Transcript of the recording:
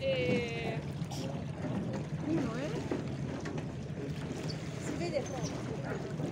E... Uno, eh? Si vede poco.